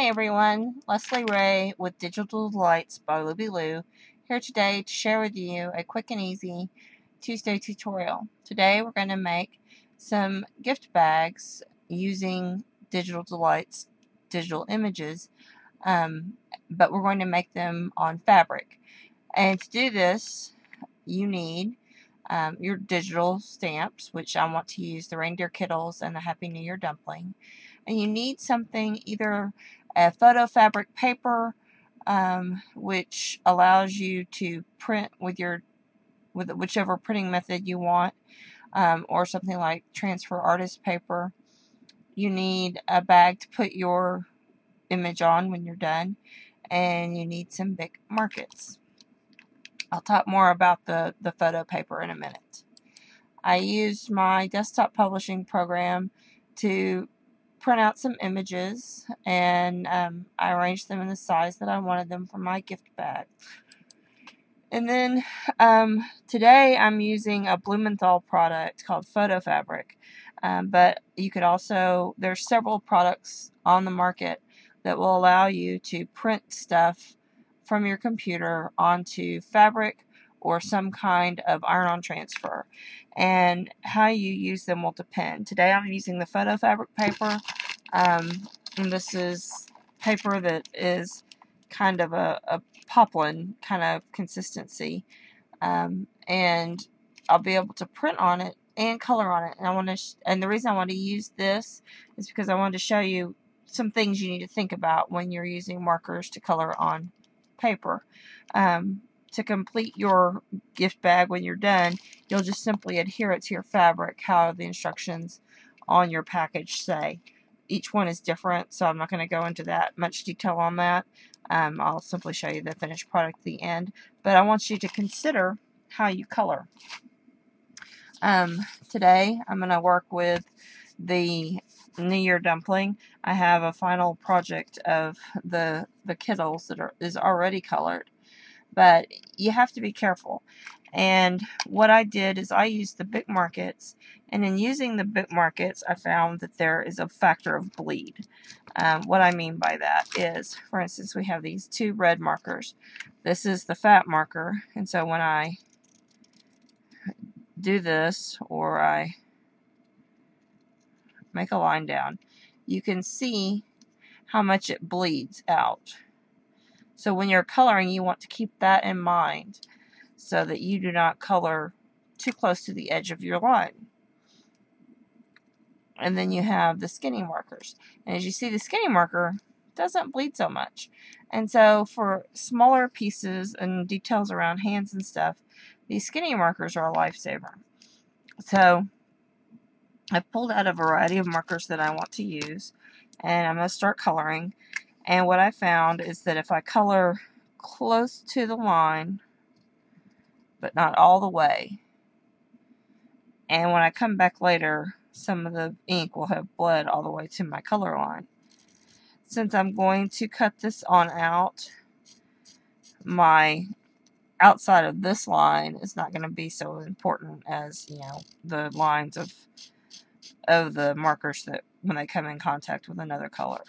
Hi everyone, Leslie Ray with Digital Delights by Louby Loo here today to share with you a quick and easy Tuesday tutorial. Today we're going to make some gift bags using Digital Delights digital images, um, but we're going to make them on fabric. And to do this, you need um, your digital stamps, which I want to use the Reindeer Kittles and the Happy New Year Dumpling and you need something either a photo fabric paper um, which allows you to print with your with whichever printing method you want um, or something like transfer artist paper. You need a bag to put your image on when you're done and you need some big markers I'll talk more about the the photo paper in a minute. I used my desktop publishing program to print out some images and um, I arranged them in the size that I wanted them for my gift bag. And then um, today I'm using a Blumenthal product called Photo Fabric. Um, but you could also, there's several products on the market that will allow you to print stuff from your computer onto fabric or some kind of iron-on transfer. And how you use them will depend. Today I'm using the photo fabric paper. Um, and this is paper that is kind of a, a poplin kind of consistency. Um, and I'll be able to print on it and color on it. And I want to, and the reason I want to use this is because I wanted to show you some things you need to think about when you're using markers to color on paper. Um, to complete your gift bag when you're done, you'll just simply adhere it to your fabric, how the instructions on your package say. Each one is different, so I'm not going to go into that much detail on that. Um, I'll simply show you the finished product at the end. But I want you to consider how you color. Um, today, I'm going to work with the New Year dumpling. I have a final project of the the Kittles that are is already colored but you have to be careful. And what I did is I used the Bic markers, and in using the Bic markers, I found that there is a factor of bleed. Um, what I mean by that is, for instance, we have these two red markers. This is the fat marker, and so when I do this, or I make a line down, you can see how much it bleeds out. So when you're coloring, you want to keep that in mind so that you do not color too close to the edge of your line. And then you have the skinny markers. And as you see, the skinny marker doesn't bleed so much. And so for smaller pieces and details around hands and stuff, these skinny markers are a lifesaver. So I've pulled out a variety of markers that I want to use. And I'm going to start coloring. And what I found is that if I color close to the line, but not all the way, and when I come back later, some of the ink will have bled all the way to my color line. Since I'm going to cut this on out, my outside of this line is not going to be so important as, you know, the lines of of the markers that when they come in contact with another color.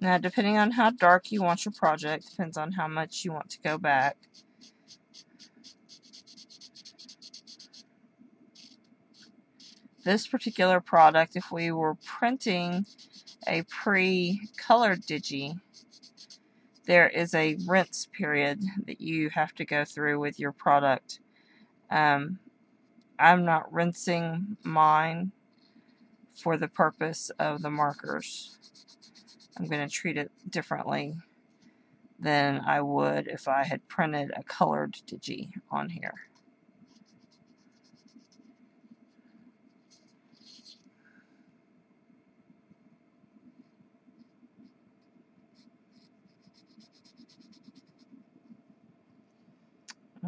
Now, depending on how dark you want your project, depends on how much you want to go back. This particular product, if we were printing a pre-colored digi, there is a rinse period that you have to go through with your product. Um, I'm not rinsing mine for the purpose of the markers. I'm going to treat it differently than I would if I had printed a colored digi on here.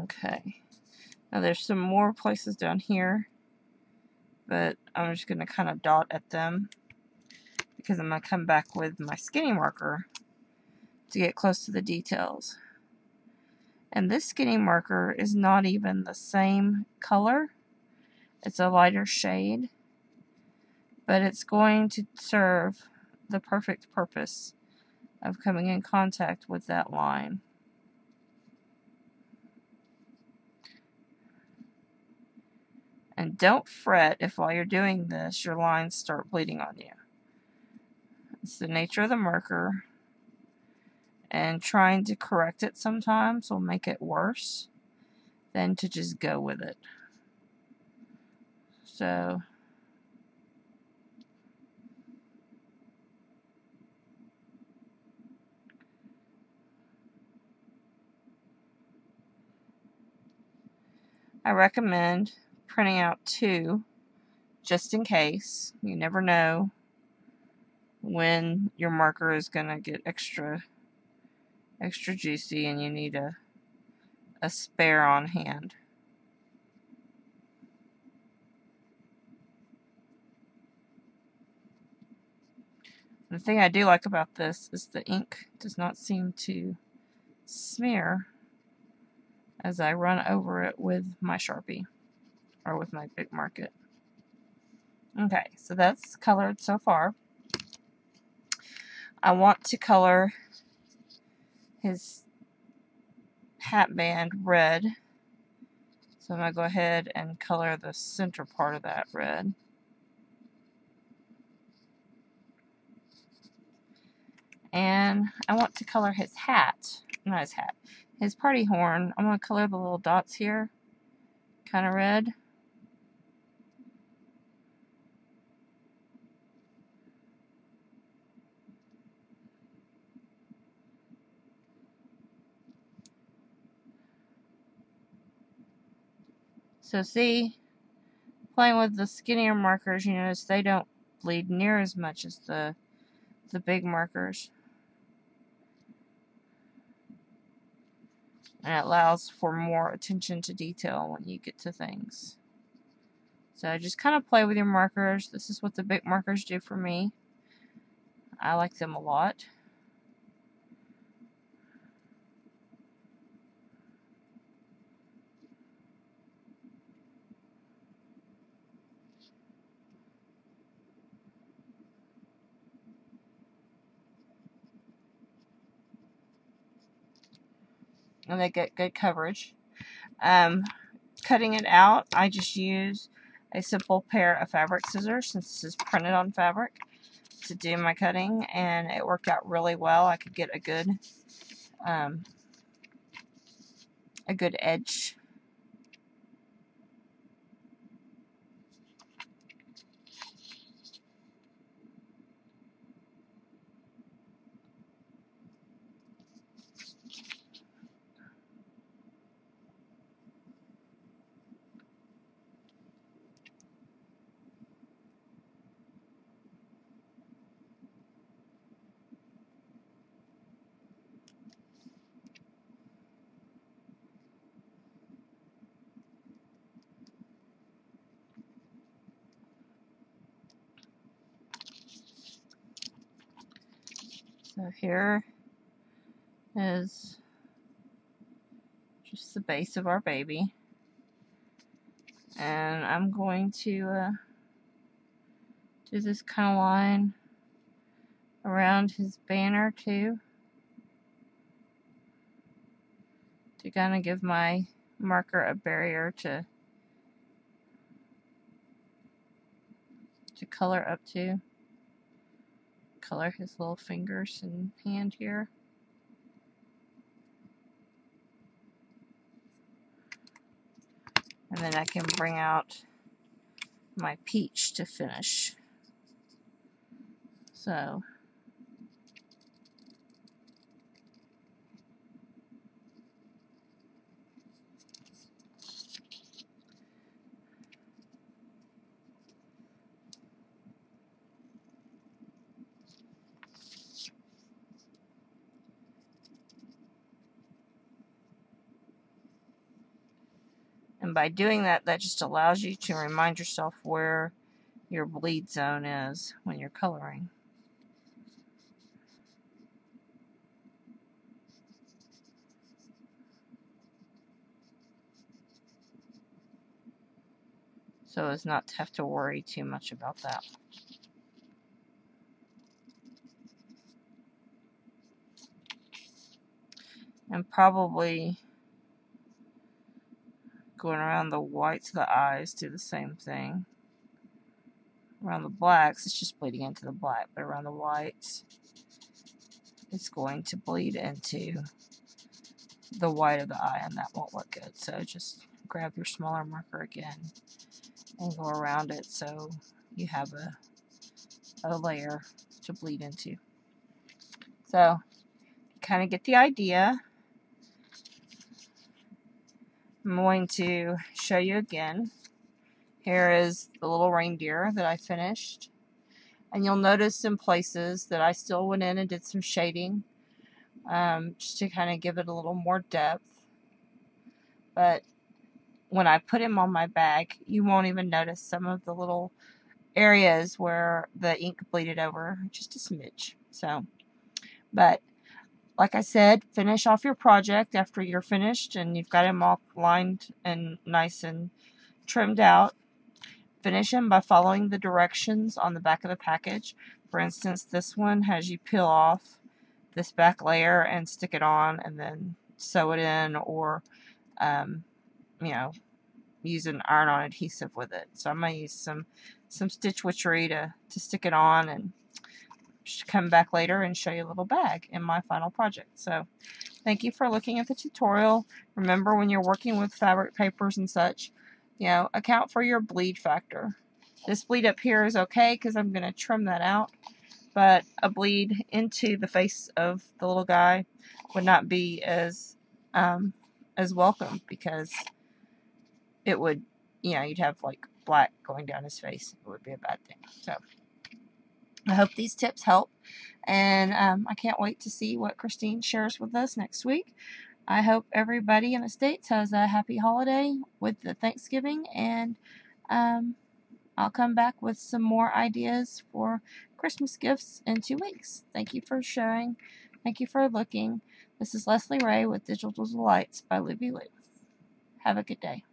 Okay. Now there's some more places down here, but I'm just going to kind of dot at them because I'm going to come back with my skinny marker to get close to the details. And this skinny marker is not even the same color. It's a lighter shade. But it's going to serve the perfect purpose of coming in contact with that line. And don't fret if while you're doing this your lines start bleeding on you. It's the nature of the marker and trying to correct it sometimes will make it worse than to just go with it. So I recommend printing out two just in case. You never know when your marker is going to get extra extra juicy and you need a, a spare on hand. The thing I do like about this is the ink does not seem to smear as I run over it with my Sharpie or with my big Marker. Okay, so that's colored so far. I want to color his hat band red. So I'm going to go ahead and color the center part of that red. And I want to color his hat, not his hat, his party horn. I'm going to color the little dots here, kind of red. So see, playing with the skinnier markers, you notice they don't bleed near as much as the the big markers. And it allows for more attention to detail when you get to things. So just kind of play with your markers. This is what the big markers do for me. I like them a lot. And they get good coverage. Um, cutting it out, I just use a simple pair of fabric scissors since this is printed on fabric to do my cutting and it worked out really well. I could get a good um, a good edge So here is just the base of our baby. And I'm going to uh, do this kind of line around his banner too. To kind of give my marker a barrier to to color up to color his little fingers and hand here. And then I can bring out my peach to finish. So And by doing that, that just allows you to remind yourself where your bleed zone is when you're coloring. so as not to have to worry too much about that. And probably going around the whites of the eyes, do the same thing. Around the blacks, it's just bleeding into the black, but around the whites, it's going to bleed into the white of the eye, and that won't look good. So just grab your smaller marker again and go around it so you have a, a layer to bleed into. So, you kind of get the idea. I'm going to show you again. Here is the little reindeer that I finished. And you'll notice in places that I still went in and did some shading um, just to kind of give it a little more depth. But when I put him on my bag, you won't even notice some of the little areas where the ink bleeded over, just a smidge. So, but like I said, finish off your project after you're finished and you've got him all lined and nice and trimmed out. Finish him by following the directions on the back of the package. For instance, this one has you peel off this back layer and stick it on and then sew it in or um, you know, use an iron-on adhesive with it. So I'm going to use some, some Stitch Witchery to, to stick it on and come back later and show you a little bag in my final project. So thank you for looking at the tutorial. Remember when you're working with fabric papers and such, you know, account for your bleed factor. This bleed up here is okay because I'm going to trim that out. But a bleed into the face of the little guy would not be as um, as welcome because it would, you know, you'd have like black going down his face. It would be a bad thing. So I hope these tips help. And um, I can't wait to see what Christine shares with us next week. I hope everybody in the States has a happy holiday with the Thanksgiving. And um, I'll come back with some more ideas for Christmas gifts in two weeks. Thank you for sharing. Thank you for looking. This is Leslie Ray with Digital Delights by Louby Loo. Have a good day.